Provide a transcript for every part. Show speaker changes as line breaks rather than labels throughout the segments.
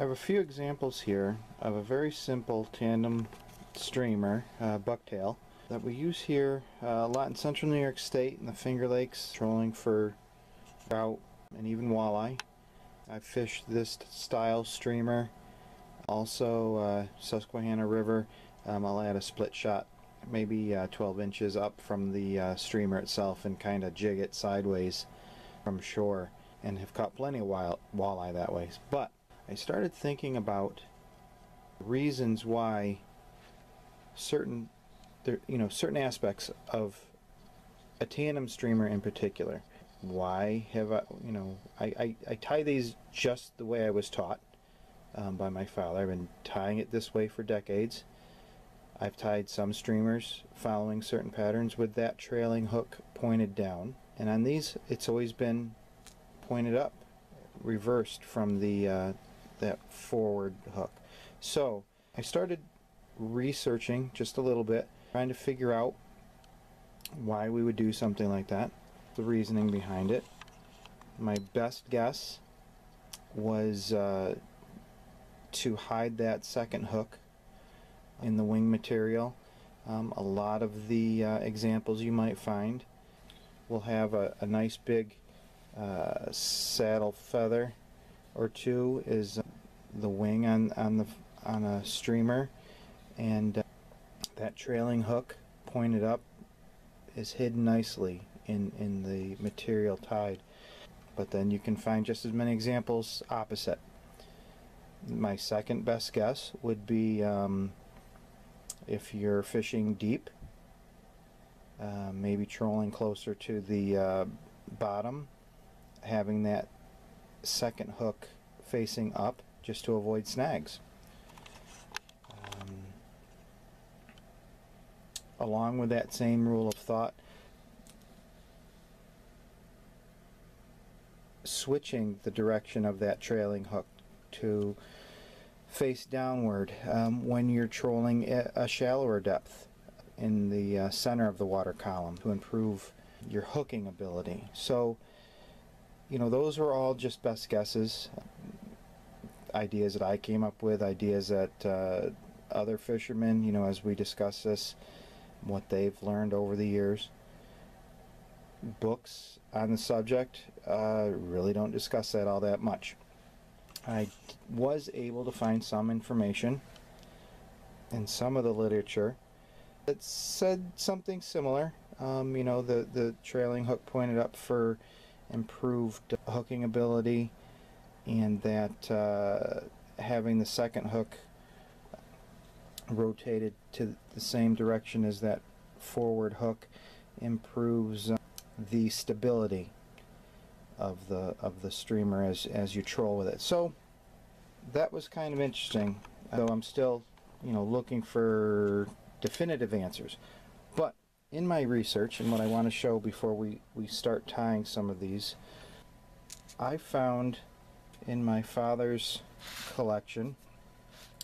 I have a few examples here of a very simple tandem streamer, uh, bucktail, that we use here uh, a lot in central New York State in the Finger Lakes, trolling for trout and even walleye. I've fished this style streamer, also uh, Susquehanna River. Um, I'll add a split shot, maybe uh, 12 inches up from the uh, streamer itself and kind of jig it sideways from shore and have caught plenty of wild, walleye that way. But I started thinking about reasons why certain there, you know certain aspects of a tandem streamer in particular. Why have I you know I, I, I tie these just the way I was taught um, by my father. I've been tying it this way for decades. I've tied some streamers following certain patterns with that trailing hook pointed down. And on these it's always been pointed up reversed from the uh, that forward hook so I started researching just a little bit trying to figure out why we would do something like that the reasoning behind it my best guess was uh, to hide that second hook in the wing material. Um, a lot of the uh, examples you might find will have a, a nice big uh, saddle feather or two is the wing on, on the on a streamer and uh, that trailing hook pointed up is hidden nicely in, in the material tied but then you can find just as many examples opposite. My second best guess would be um, if you're fishing deep, uh, maybe trolling closer to the uh, bottom, having that second hook facing up just to avoid snags. Um, along with that same rule of thought, switching the direction of that trailing hook to face downward um, when you're trolling a shallower depth in the uh, center of the water column to improve your hooking ability. So, you know, those were all just best guesses, ideas that I came up with, ideas that uh, other fishermen, you know, as we discuss this, what they've learned over the years. Books on the subject uh, really don't discuss that all that much. I was able to find some information in some of the literature that said something similar. Um, you know, the, the trailing hook pointed up for improved hooking ability and that uh, having the second hook rotated to the same direction as that forward hook improves uh, the stability of the of the streamer as as you troll with it. So that was kind of interesting. Though I'm still, you know, looking for definitive answers. In my research and what I want to show before we we start tying some of these, I found in my father's collection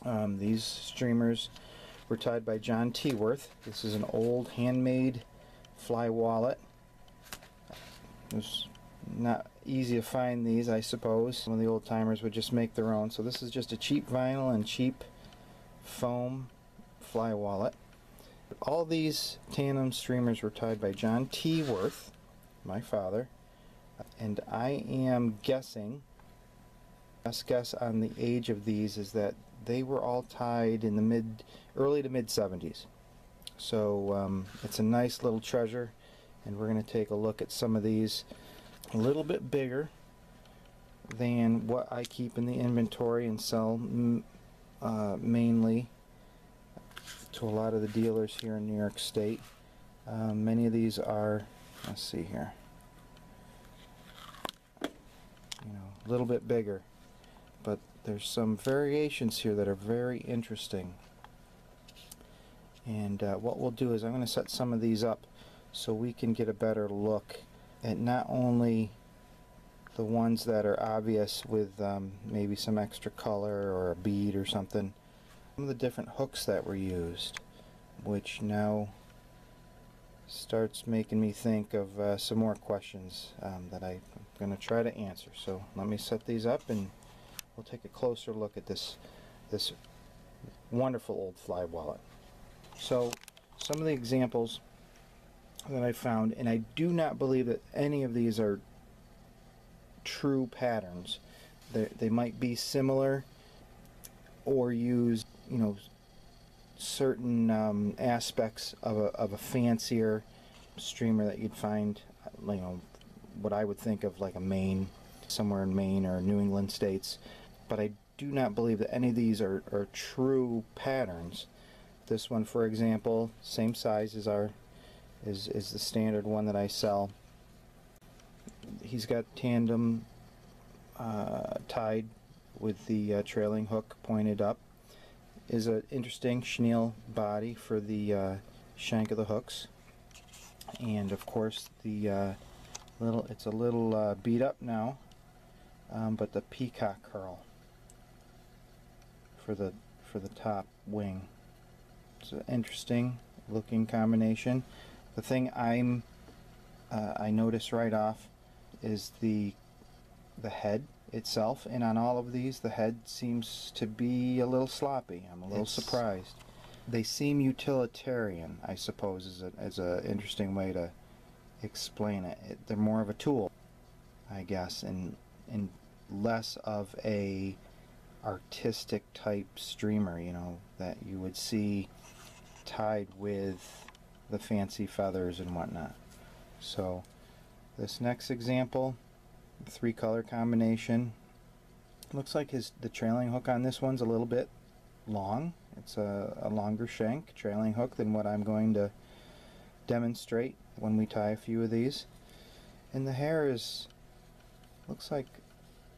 um, these streamers were tied by John T. Wirth. This is an old handmade fly wallet. There's not easy to find these I suppose some of the old timers would just make their own so this is just a cheap vinyl and cheap foam fly wallet all these tandem streamers were tied by John T. Wirth, my father and I am guessing best guess on the age of these is that they were all tied in the mid early to mid 70s so um, it's a nice little treasure and we're going to take a look at some of these a little bit bigger than what I keep in the inventory and sell uh, mainly to a lot of the dealers here in New York State. Uh, many of these are, let's see here, you know, a little bit bigger. But there's some variations here that are very interesting. And uh, what we'll do is I'm going to set some of these up so we can get a better look at not only the ones that are obvious with um, maybe some extra color or a bead or something, some of the different hooks that were used, which now starts making me think of uh, some more questions um, that I'm going to try to answer. So let me set these up and we'll take a closer look at this this wonderful old fly wallet. So some of the examples that I found, and I do not believe that any of these are true patterns. They, they might be similar or use, you know, certain um, aspects of a, of a fancier streamer that you'd find, you know, what I would think of like a Maine, somewhere in Maine or New England states. But I do not believe that any of these are, are true patterns. This one, for example, same size as our is, is the standard one that I sell. He's got tandem uh, tied with the uh, trailing hook pointed up. Is an interesting chenille body for the uh, shank of the hooks, and of course the uh, little it's a little uh, beat up now, um, but the peacock herl for the for the top wing. It's an interesting looking combination. The thing I'm uh, I notice right off is the the head itself, and on all of these, the head seems to be a little sloppy. I'm a little
It's-
surprised. They seem utilitarian, I suppose, is a, is a interesting way to explain it. it. They're more of a tool, I guess, and and less of a artistic type streamer, you know, that you would see tied with the fancy feathers and whatnot. So this next example, three color combination. Looks like his the trailing hook on this one's a little bit long. It's a, a longer shank trailing hook than what I'm going to demonstrate when we tie a few of these. And the hair is looks like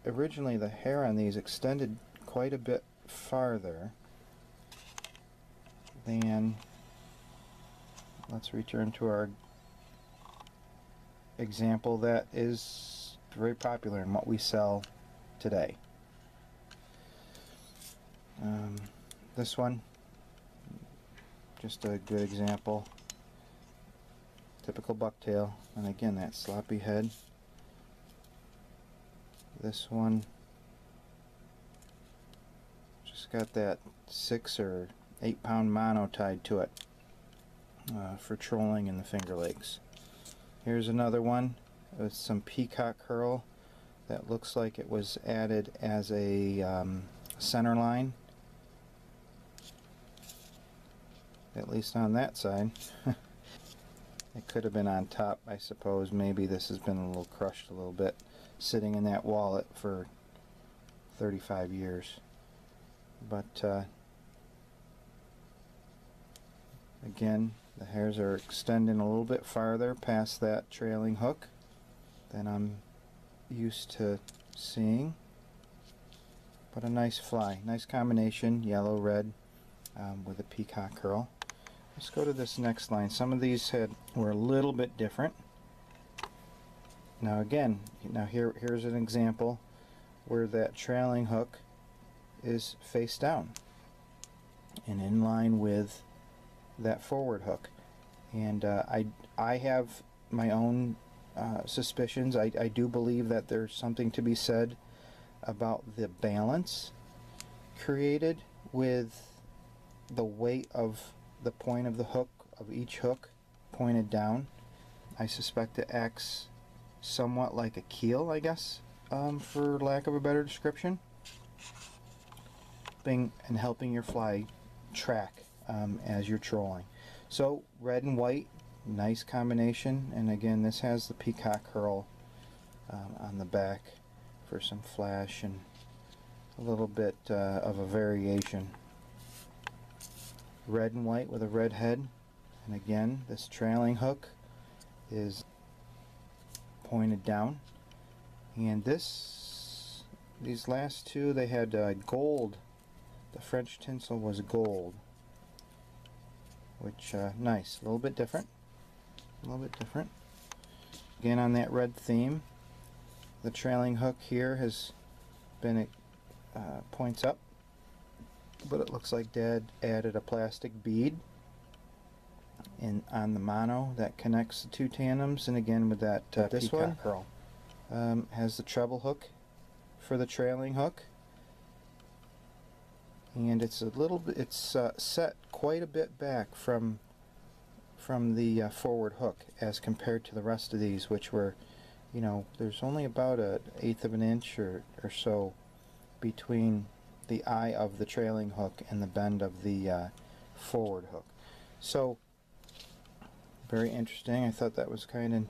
originally the hair on these extended quite a bit farther than let's return to our example that is very popular in what we sell today. Um, this one, just a good example. Typical bucktail, and again that sloppy head. This one just got that six or eight pound mono tied to it uh, for trolling in the Finger Lakes. Here's another one with some peacock herl that looks like it was added as a um, center line. At least on that side. It could have been on top I suppose. Maybe this has been a little crushed a little bit sitting in that wallet for 35 years. But uh, again the hairs are extending a little bit farther past that trailing hook than I'm used to seeing. But a nice fly. Nice combination, yellow, red, um, with a peacock herl. Let's go to this next line. Some of these had were a little bit different. Now again, now here here's an example where that trailing hook is face down and in line with that forward hook. And uh, I, I have my own uh, suspicions. I, I do believe that there's something to be said about the balance created with the weight of the point of the hook, of each hook pointed down. I suspect it acts somewhat like a keel, I guess, um, for lack of a better description. And helping your fly track um, as you're trolling. So red and white, nice combination. And again, this has the peacock herl um, on the back for some flash and a little bit uh, of a variation. Red and white with a red head. And again, this trailing hook is pointed down. And this, these last two, they had uh, gold. The French tinsel was gold which uh, nice a little bit different a little bit different. Again on that red theme the trailing hook here has been uh, points up but it looks like dad added a plastic bead in on the mono that connects the two tandems and again with that uh, this one curl. Um, has the treble hook for the trailing hook. And it's a little bit it's uh, set quite a bit back from from the uh, forward hook as compared to the rest of these which were you know there's only about an eighth of an inch or, or so between the eye of the trailing hook and the bend of the uh, forward hook. So very interesting. I thought that was kind of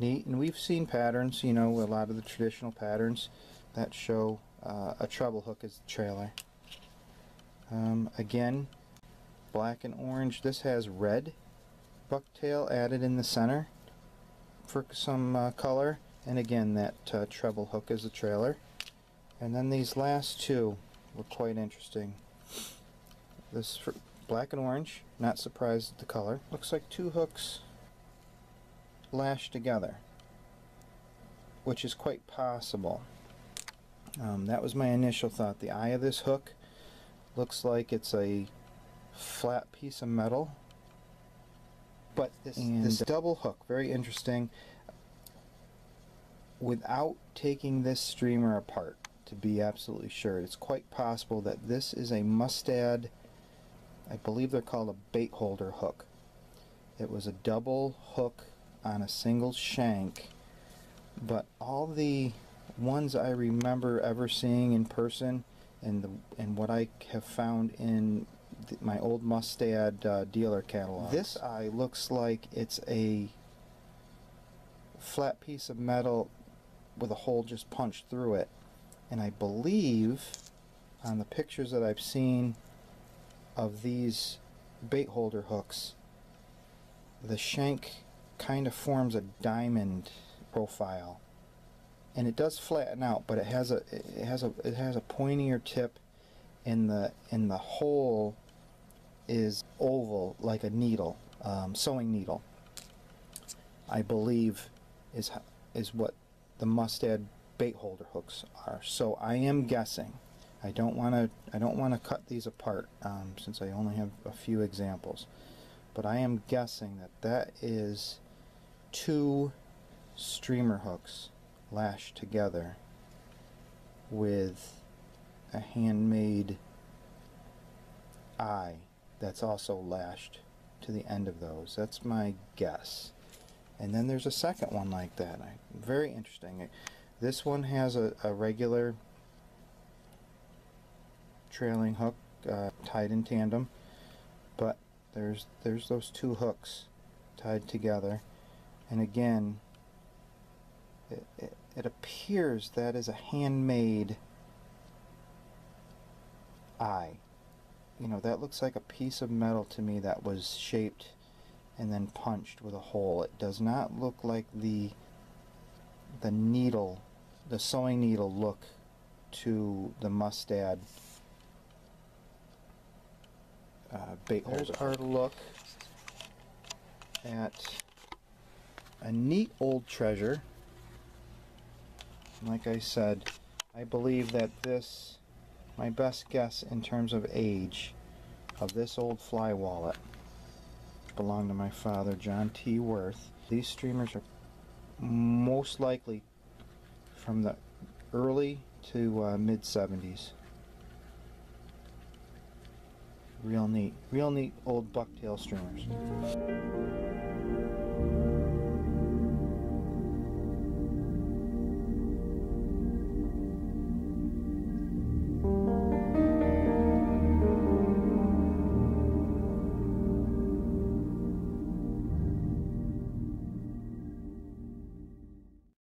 neat. And we've seen patterns you know a lot of the traditional patterns that show uh, a treble hook as the trailer. Um, again black and orange. This has red bucktail added in the center for some uh, color. And again that uh, treble hook is a trailer. And then these last two were quite interesting. This for black and orange not surprised at the color. Looks like two hooks lashed together which is quite possible. Um, that was my initial thought. The eye of this hook looks like it's a flat piece of metal but this, this double hook very interesting. Without taking this streamer apart to be absolutely sure it's quite possible that this is a mustad I believe they're called a bait holder hook. It was a double hook on a single shank. But all the ones I remember ever seeing in person and the and what I have found in my old Mustad uh, dealer catalog. This eye looks like it's a flat piece of metal with a hole just punched through it. And I believe on the pictures that I've seen of these bait holder hooks, the shank kind of forms a diamond profile and it does flatten out but it has a it has a it has a pointier tip and the and the hole is oval like a needle um, sewing needle. I believe is is what the Mustad bait holder hooks are. So I am guessing. I don't want to I don't want to cut these apart um, since I only have a few examples. But I am guessing that that is two streamer hooks lashed together with a handmade eye that's also lashed to the end of those. That's my guess. And then there's a second one like that. Very interesting. This one has a, a regular trailing hook uh, tied in tandem, but there's there's those two hooks tied together. And again, it, it, it appears that is a handmade eye. You know, that looks like a piece of metal to me that was shaped and then punched with a hole. It does not look like the the needle, the sewing needle look to the Mustad uh, bait There's our look at a neat old treasure like I said, I believe that this, my best guess in terms of age of this old fly wallet, belonged to my father, John T. Wirth. These streamers are most likely from the early to uh, mid 70s. Real neat, real neat old bucktail streamers.